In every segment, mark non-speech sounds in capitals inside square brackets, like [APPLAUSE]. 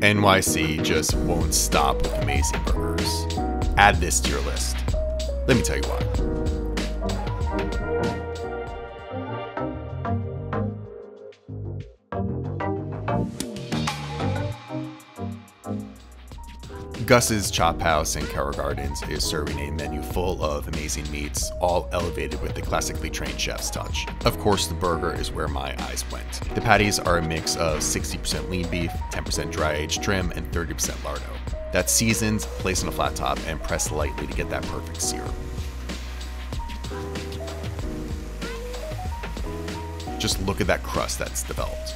NYC just won't stop with amazing burgers. Add this to your list. Let me tell you why. Gus's Chop House in Carroll Gardens is serving a menu full of amazing meats, all elevated with the classically trained chef's touch. Of course, the burger is where my eyes went. The patties are a mix of 60% lean beef, 10% dry aged trim, and 30% lardo. That's seasoned, placed on a flat top, and pressed lightly to get that perfect sear. Just look at that crust that's developed.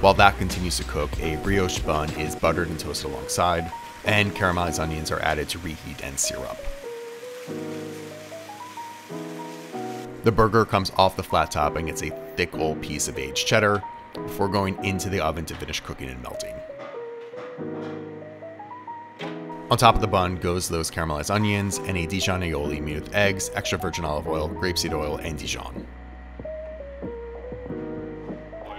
While that continues to cook, a brioche bun is buttered and toasted alongside, and caramelized onions are added to reheat and sear up. The burger comes off the flat top and gets a thick old piece of aged cheddar before going into the oven to finish cooking and melting. On top of the bun goes those caramelized onions and a Dijon aioli made with eggs, extra virgin olive oil, grapeseed oil, and Dijon.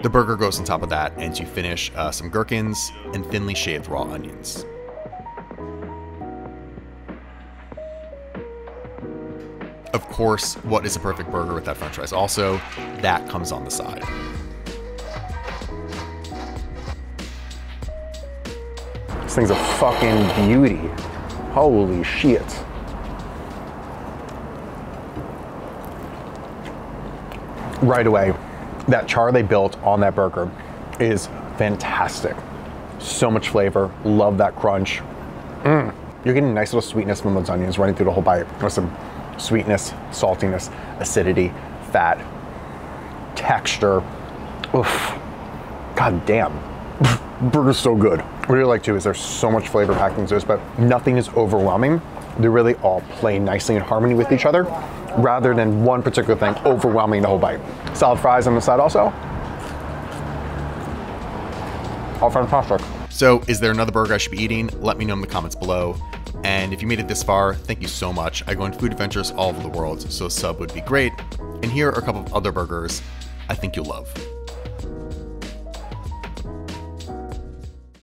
The burger goes on top of that, and to finish, uh, some gherkins and thinly shaved raw onions. Of course, what is a perfect burger with that french fries? Also, that comes on the side. This thing's a fucking beauty. Holy shit. Right away, that char they built on that burger is fantastic. So much flavor. Love that crunch. Mm. You're getting a nice little sweetness from those onions running through the whole bite. With some sweetness, saltiness, acidity, fat, texture. Oof. God damn. [LAUGHS] Burger's so good. What I really like too is there's so much flavor packed into this, but nothing is overwhelming. They really all play nicely in harmony with each other rather than one particular thing overwhelming the whole bite. Salad fries on the side also. All fantastic. So, is there another burger I should be eating? Let me know in the comments below. And if you made it this far, thank you so much. I go on food adventures all over the world, so a sub would be great. And here are a couple of other burgers I think you'll love.